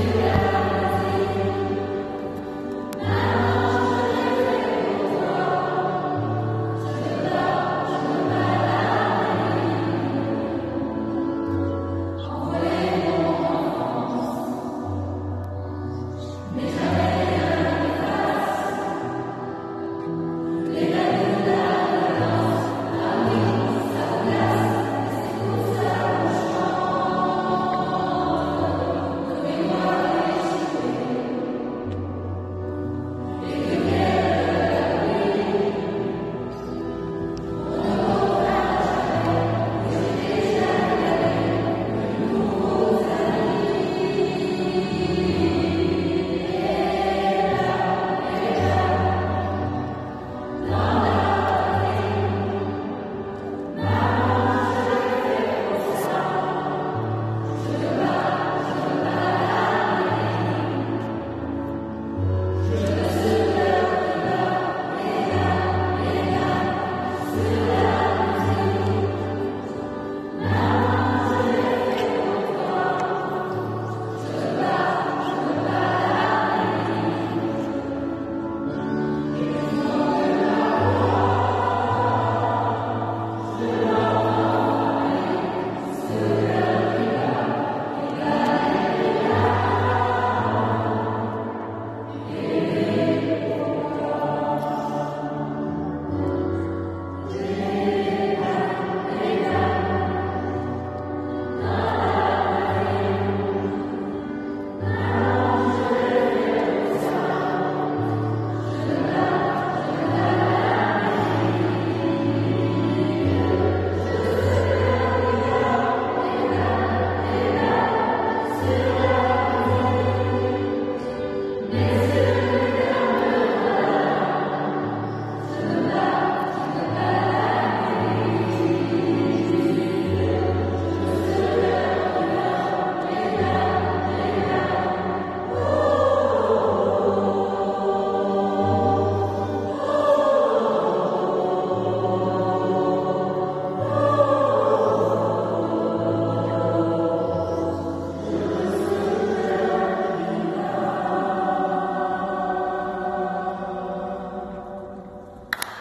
Amen.